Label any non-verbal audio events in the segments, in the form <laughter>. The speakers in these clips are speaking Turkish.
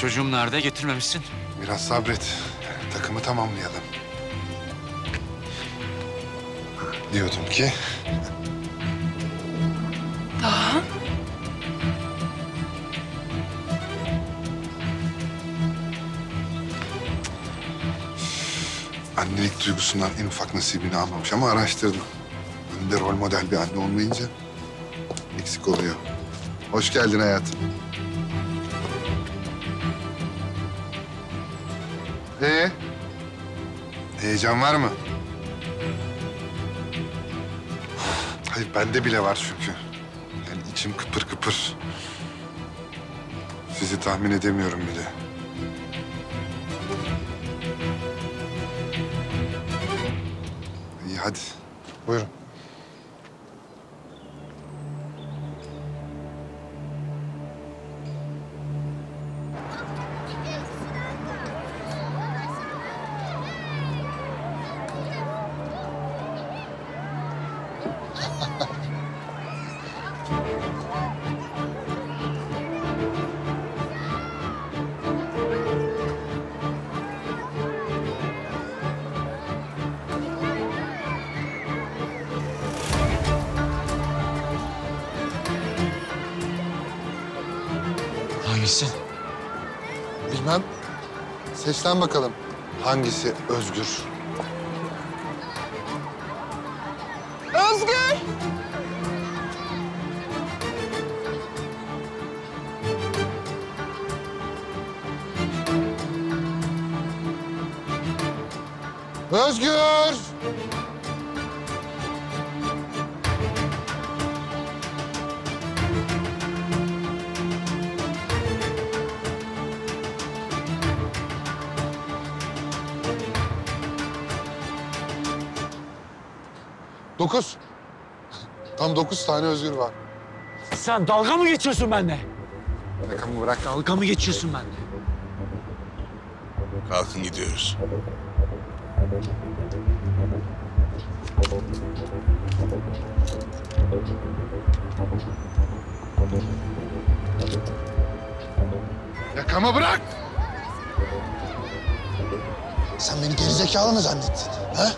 çocuğum nerede? Getirmemişsin. Biraz sabret. Takımı tamamlayalım. Diyordum ki Daha? annelik duygusundan en ufak nasibini almamış ama araştırdım. Önünde rol model bir anne olmayınca eksik oluyor. Hoş geldin hayatım. Ee, heyecan var mı? Hayır bende bile var çünkü. Yani içim kıpır kıpır. Sizi tahmin edemiyorum bile. İyi hadi. Buyurun. Hangisi? Bilmem. Seçten bakalım. Hangisi özgür? Özgür! Özgür! Dokuz. Tam dokuz tane özgür var. Sen dalga mı geçiyorsun benimle? Yakamı bırak. Dalga mı geçiyorsun benimle? Kalkın gidiyoruz. Yakamı bırak! Sen beni gerizekalı mı zannettin? Ha?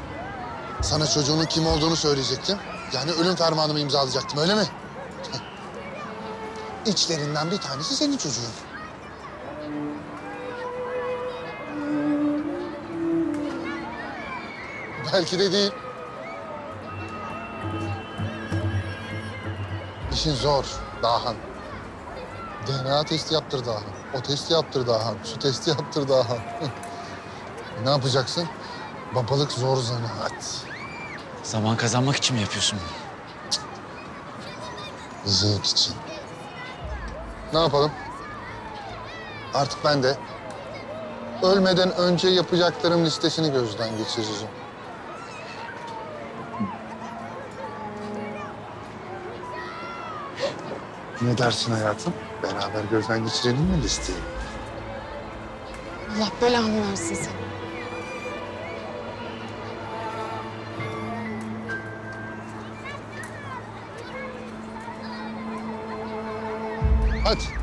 Sana çocuğunun kim olduğunu söyleyecektim. Yani ölüm fermanımı imzalayacaktım öyle mi? <laughs> İçlerinden bir tanesi senin çocuğun. Belki de değil. İşin zor Dahan. DNA testi yaptır Dahan. O testi yaptır Dahan. Şu testi yaptır Dahan. <laughs> Ne yapacaksın? Babalık zor zanaat. Zaman kazanmak için mi yapıyorsun bunu? Zevk için. Ne yapalım? Artık ben de ölmeden önce yapacaklarım listesini gözden geçireceğim. Ne dersin hayatım? Beraber gözden geçirelim mi listeyi? Allah belanı versin seni. Hadi.